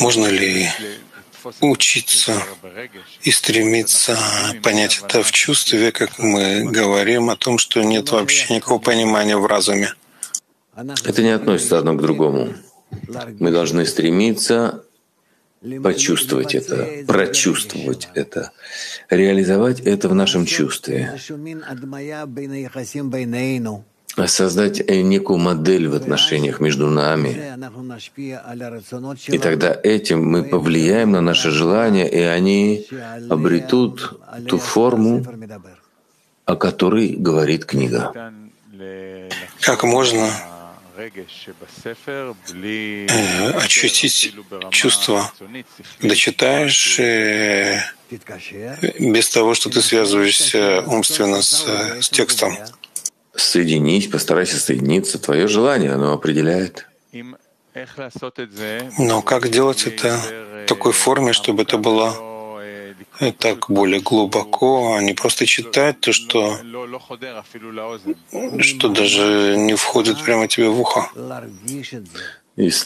Можно ли учиться и стремиться понять это в чувстве, как мы говорим о том, что нет вообще никакого понимания в разуме? Это не относится одно к другому. Мы должны стремиться почувствовать это, прочувствовать это, реализовать это в нашем чувстве, создать э, некую модель в отношениях между нами. И тогда этим мы повлияем на наши желания, и они обретут ту форму, о которой говорит книга. Как можно ощутить чувство, когда читаешь э, без того, что ты связываешься умственно с, с текстом. Соединись, постарайся соединиться. Твое желание, оно определяет. Но как делать это в такой форме, чтобы это было так более глубоко, а не просто читать то, что, что даже не входит прямо тебе в ухо. Из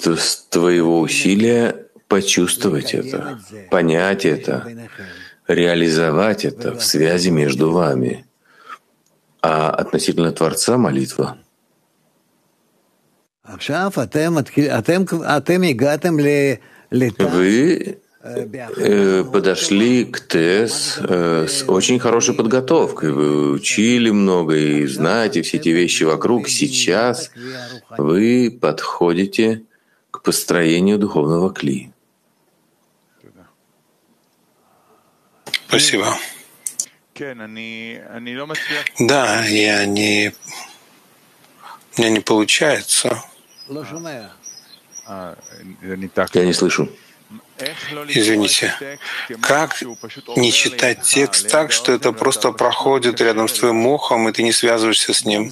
твоего усилия почувствовать это, понять это, реализовать это в связи между вами. А относительно Творца молитва. Вы Э, подошли к ТЭС э, с очень хорошей подготовкой. Вы учили много и знаете все эти вещи вокруг. Сейчас вы подходите к построению духовного кли. Спасибо. Да, я не... У меня не получается. Я не слышу. Извините, как не читать текст так, что это просто проходит рядом с твоим ухом, и ты не связываешься с ним?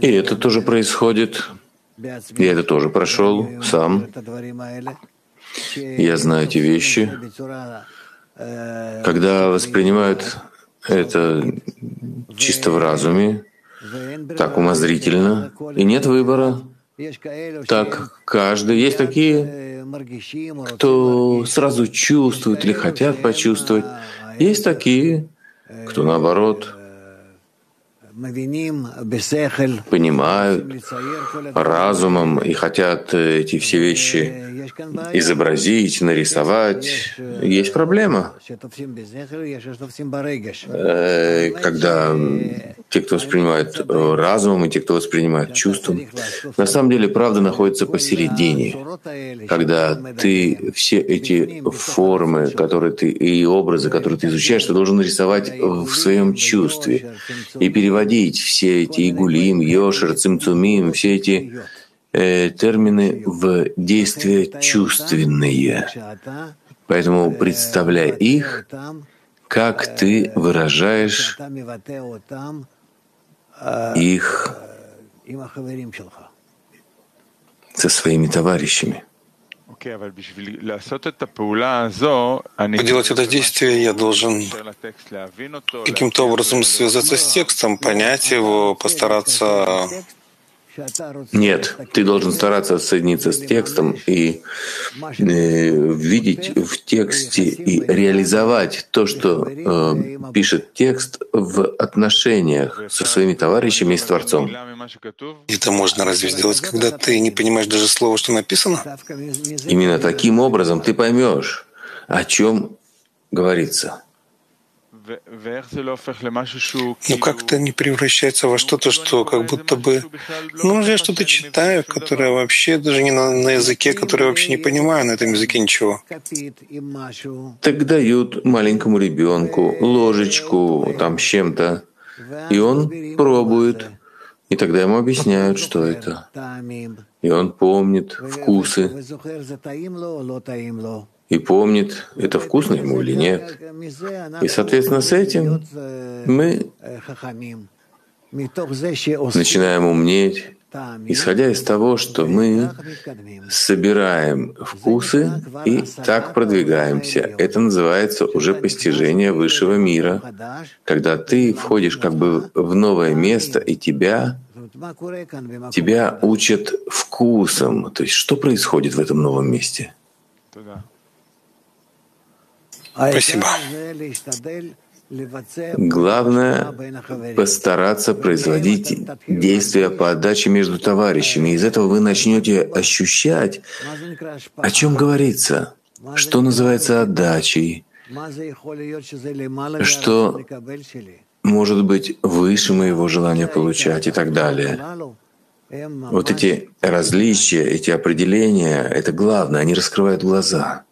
И это тоже происходит. Я это тоже прошел сам. Я знаю эти вещи. Когда воспринимают это чисто в разуме, так умозрительно, и нет выбора, так каждый. Есть такие, кто сразу чувствует или хотят почувствовать. Есть такие, кто наоборот понимают разумом и хотят эти все вещи изобразить, нарисовать. Есть проблема. Э, когда те, кто воспринимает э, разумом, и те, кто воспринимает чувством, на самом деле правда находится посередине, когда ты все эти формы, которые ты и образы, которые ты изучаешь, ты должен рисовать в своем чувстве и переводить все эти игулим, йошер, цимцумим, все эти э, термины в действия чувственные. Поэтому представляй их, как ты выражаешь их со своими товарищами. Поделать это действие я должен каким-то образом связаться с текстом, понять его, постараться нет, ты должен стараться соединиться с текстом и э, видеть в тексте и реализовать то, что э, пишет текст в отношениях со своими товарищами и с Творцом. Это можно разве сделать, когда ты не понимаешь даже слова, что написано? Именно таким образом ты поймешь, о чем говорится. Но как это не превращается во что-то, что как будто бы... Ну, я что-то читаю, которое вообще даже не на, на языке, который вообще не понимаю на этом языке ничего. Так дают маленькому ребенку ложечку там с чем-то, и он пробует. И тогда ему объясняют, что это. И он помнит вкусы и помнит, это вкусно ему или нет. И, соответственно, с этим мы начинаем умнеть, исходя из того, что мы собираем вкусы и так продвигаемся. Это называется уже постижение высшего мира, когда ты входишь как бы в новое место, и тебя Тебя учат вкусом. То есть что происходит в этом новом месте? Спасибо. Главное — постараться производить действия по отдаче между товарищами. Из этого вы начнете ощущать, о чем говорится, что называется отдачей, что может быть выше моего желания получать и так далее. Вот эти различия, эти определения — это главное, они раскрывают глаза —